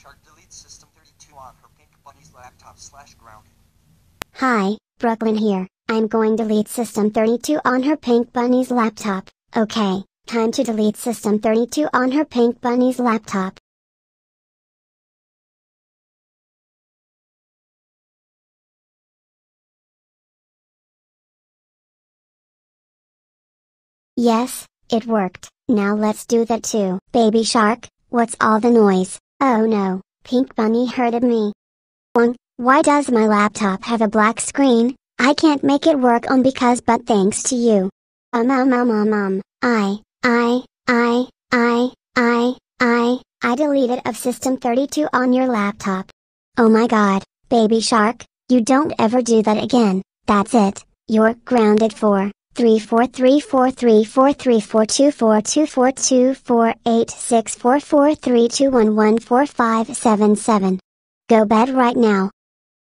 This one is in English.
Shark deletes System 32 on her Pink Bunny's laptop slash grounded. Hi, Brooklyn here. I'm going to delete System 32 on her Pink Bunny's laptop. Okay, time to delete System 32 on her Pink Bunny's laptop. Yes, it worked. Now let's do that too. Baby Shark, what's all the noise? Oh no, Pink Bunny hurted me. One, why does my laptop have a black screen? I can't make it work on because but thanks to you. Um um um um um, I, I, I, I, I, I, I deleted of System 32 on your laptop. Oh my god, Baby Shark, you don't ever do that again, that's it, you're grounded for three four three four three four three four two four two four two four eight six four four three two one one four five seven seven. Go bed right now.